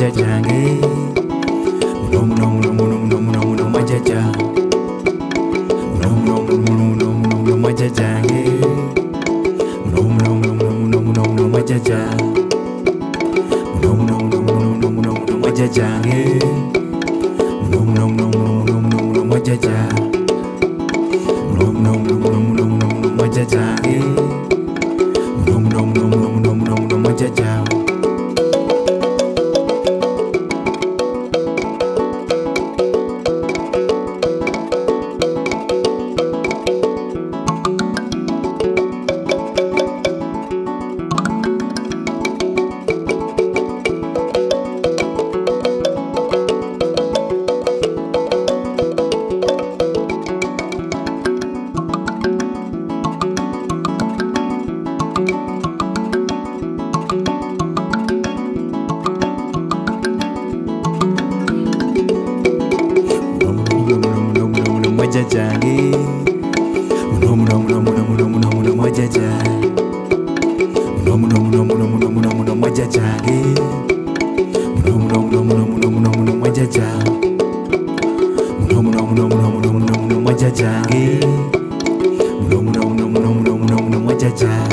majaja jange muno muno muno muno muno muno muno majaja muno muno muno muno muno muno majaja jange muno muno muno muno muno muno muno majaja muno muno muno muno muno muno muno majaja jange muno muno muno muno muno mwajajange muno muno muno muno muno muno muno mwajaja muno muno muno muno muno muno muno mwajajange muno muno muno muno muno muno muno mwajaja muno muno muno muno muno muno muno mwajajange muno muno muno muno muno muno muno mwajaja muno